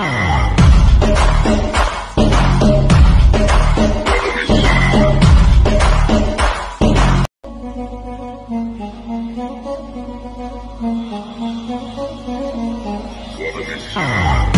Ah. Ah.